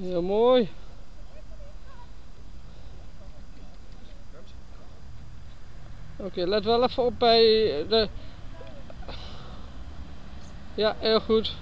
Heel mooi. Oké, let wel even op bij de... Ja, heel goed.